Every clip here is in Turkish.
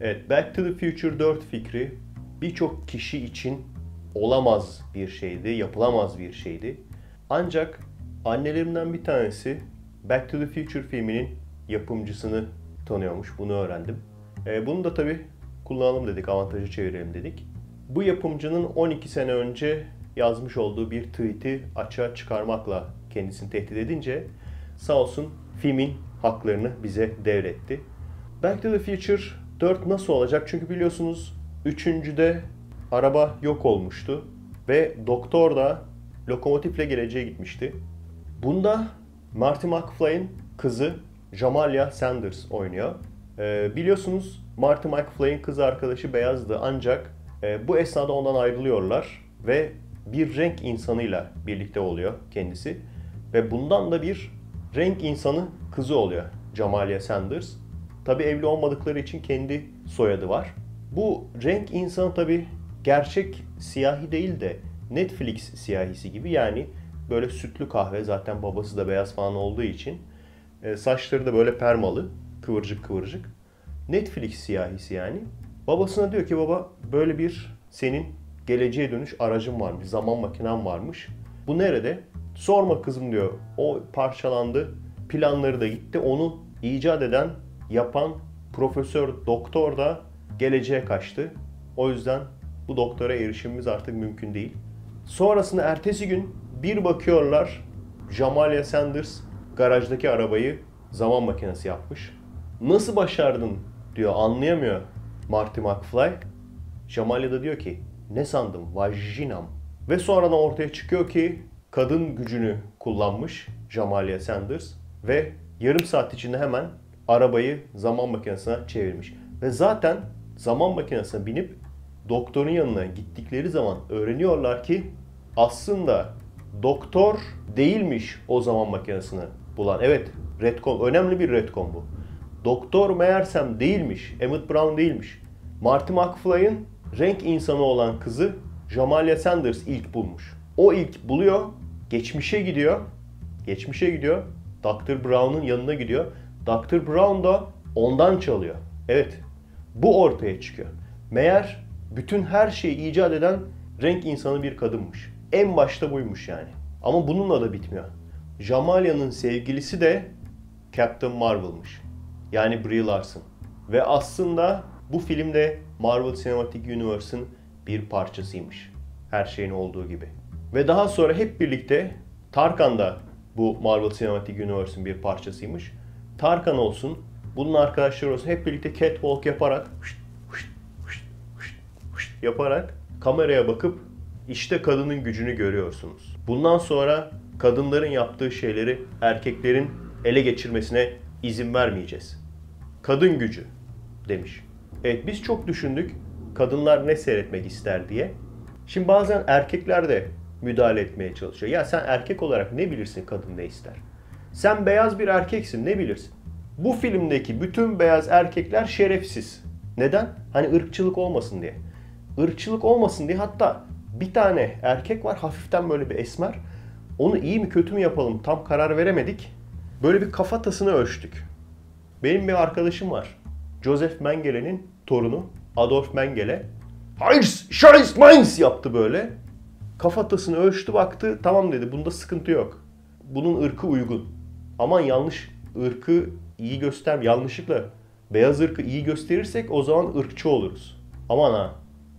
Evet, Back to the Future 4 fikri birçok kişi için olamaz bir şeydi, yapılamaz bir şeydi. Ancak annelerimden bir tanesi Back to the Future filminin yapımcısını tanıyormuş, bunu öğrendim. E, bunu da tabii kullanalım dedik, avantajı çevirelim dedik. Bu yapımcının 12 sene önce yazmış olduğu bir tweet'i açığa çıkarmakla kendisini tehdit edince sağ olsun filmin haklarını bize devretti. Back to the Future 4 nasıl olacak? Çünkü biliyorsunuz 3.de araba yok olmuştu ve doktor da lokomotifle geleceğe gitmişti. Bunda Marty McFly'in kızı Jamalia Sanders oynuyor. Ee, biliyorsunuz Marty McFly'in kız arkadaşı beyazdı ancak e, bu esnada ondan ayrılıyorlar ve bir renk insanıyla birlikte oluyor kendisi. Ve bundan da bir renk insanı kızı oluyor Jamalia Sanders. Tabi evli olmadıkları için kendi soyadı var. Bu renk insanı tabi gerçek siyahi değil de Netflix siyahisi gibi yani böyle sütlü kahve zaten babası da beyaz falan olduğu için e, saçları da böyle permalı kıvırcık kıvırcık. Netflix siyahisi yani. Babasına diyor ki baba böyle bir senin geleceğe dönüş aracın varmış, zaman makinen varmış. Bu nerede? Sorma kızım diyor. O parçalandı, planları da gitti. Onu icat eden, yapan profesör, doktor da geleceğe kaçtı. O yüzden bu doktora erişimimiz artık mümkün değil. Sonrasında ertesi gün bir bakıyorlar Jamalia Sanders garajdaki arabayı zaman makinesi yapmış. Nasıl başardın diyor anlayamıyor Marty McFly. Jamalia da diyor ki ne sandım vajinam. Ve sonradan ortaya çıkıyor ki kadın gücünü kullanmış Jamalia Sanders ve yarım saat içinde hemen arabayı zaman makinesine çevirmiş. Ve zaten zaman makinesine binip doktorun yanına gittikleri zaman öğreniyorlar ki aslında doktor değilmiş o zaman makinesini bulan. Evet, retcon önemli bir retcon bu. Doktor meğersem değilmiş, Emmett Brown değilmiş. Marty McFly'ın renk insanı olan kızı Jamalia Sanders ilk bulmuş. O ilk buluyor, geçmişe gidiyor. Geçmişe gidiyor. Dr. Brown'un yanına gidiyor. Dr. Brown da ondan çalıyor. Evet, bu ortaya çıkıyor. Meğer bütün her şeyi icat eden renk insanı bir kadınmış. En başta buymuş yani. Ama bununla da bitmiyor. Jamalia'nın sevgilisi de Captain Marvel'mış. Yani Brie Larson. Ve aslında bu filmde Marvel Cinematic Universe'ın bir parçasıymış. Her şeyin olduğu gibi. Ve daha sonra hep birlikte Tarkan da bu Marvel Cinematic Universe'ın bir parçasıymış. Tarkan olsun, bunun arkadaşları olsun hep birlikte catwalk yaparak hışt, hışt, hışt, hışt, hışt yaparak kameraya bakıp işte kadının gücünü görüyorsunuz. Bundan sonra kadınların yaptığı şeyleri erkeklerin ele geçirmesine izin vermeyeceğiz. Kadın gücü demiş. Evet biz çok düşündük kadınlar ne seyretmek ister diye. Şimdi bazen erkekler de müdahale etmeye çalışıyor. Ya sen erkek olarak ne bilirsin kadın ne ister? Sen beyaz bir erkeksin ne bilirsin? Bu filmdeki bütün beyaz erkekler şerefsiz. Neden? Hani ırkçılık olmasın diye. Irkçılık olmasın diye hatta bir tane erkek var hafiften böyle bir esmer. Onu iyi mi kötü mü yapalım tam karar veremedik. Böyle bir kafatasını ölçtük. Benim bir arkadaşım var. Joseph Mengele'nin torunu Adolf Mengele. Heinz, Scheiß, Mainz yaptı böyle. Kafatasını ölçtü baktı. Tamam dedi bunda sıkıntı yok. Bunun ırkı uygun. Aman yanlış ırkı iyi göster. Yanlışlıkla beyaz ırkı iyi gösterirsek o zaman ırkçı oluruz. Aman ha.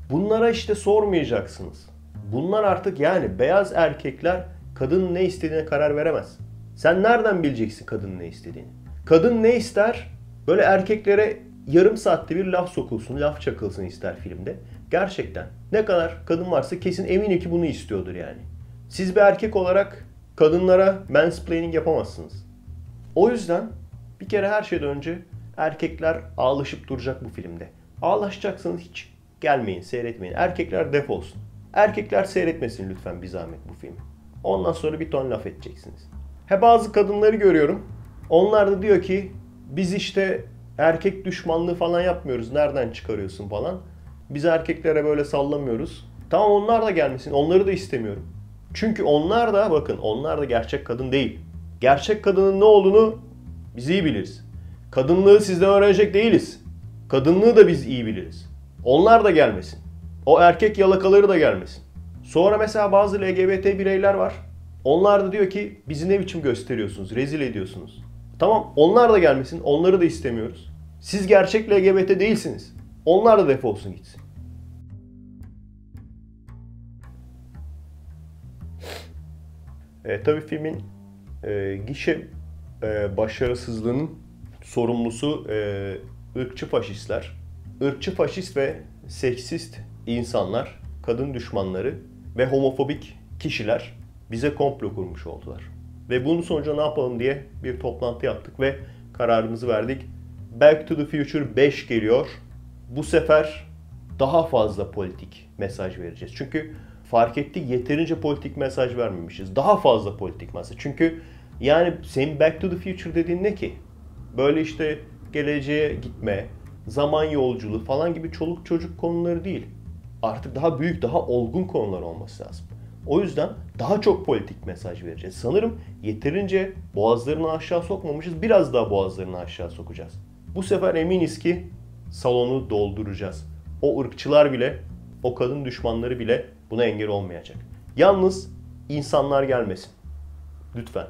Bunlara işte sormayacaksınız. Bunlar artık yani beyaz erkekler kadın ne istediğine karar veremez. Sen nereden bileceksin kadın ne istediğini? Kadın ne ister? Böyle erkeklere yarım saatte bir laf sokulsun, laf çakılsın ister filmde. Gerçekten. Ne kadar kadın varsa kesin eminim ki bunu istiyordur yani. Siz bir erkek olarak kadınlara mansplaining yapamazsınız. O yüzden bir kere her şeyden önce erkekler ağlaşıp duracak bu filmde. Ağlaşacaksanız hiç gelmeyin, seyretmeyin. Erkekler defolsun. Erkekler seyretmesin lütfen bir zahmet bu filmi. Ondan sonra bir ton laf edeceksiniz. He bazı kadınları görüyorum. Onlar da diyor ki biz işte erkek düşmanlığı falan yapmıyoruz. Nereden çıkarıyorsun falan. Biz erkeklere böyle sallamıyoruz. Tamam onlar da gelmesin. Onları da istemiyorum. Çünkü onlar da bakın onlar da gerçek kadın değil. Gerçek kadının ne olduğunu biz iyi biliriz. Kadınlığı sizden öğrenecek değiliz. Kadınlığı da biz iyi biliriz. Onlar da gelmesin. O erkek yalakaları da gelmesin. Sonra mesela bazı LGBT bireyler var. Onlar da diyor ki bizi ne biçim gösteriyorsunuz, rezil ediyorsunuz. Tamam onlar da gelmesin, onları da istemiyoruz. Siz gerçek LGBT değilsiniz. Onlar da defolsun gitsin. E, tabii filmin e, gişe başarısızlığının sorumlusu e, ırkçı faşistler. Irkçı faşist ve seksist insanlar, kadın düşmanları ve homofobik kişiler bize komplo kurmuş oldular. Ve bunun sonucu ne yapalım diye bir toplantı yaptık ve kararımızı verdik. Back to the Future 5 geliyor. Bu sefer daha fazla politik mesaj vereceğiz. Çünkü fark ettik yeterince politik mesaj vermemişiz. Daha fazla politik mesaj. Çünkü yani senin Back to the Future dediğin ne ki? Böyle işte geleceğe gitme, zaman yolculuğu falan gibi çoluk çocuk konuları değil. Artık daha büyük, daha olgun konular olması lazım. O yüzden daha çok politik mesaj vereceğiz. Sanırım yeterince boğazlarını aşağı sokmamışız. Biraz daha boğazlarını aşağı sokacağız. Bu sefer eminiz ki salonu dolduracağız. O ırkçılar bile, o kadın düşmanları bile buna engel olmayacak. Yalnız insanlar gelmesin. Lütfen.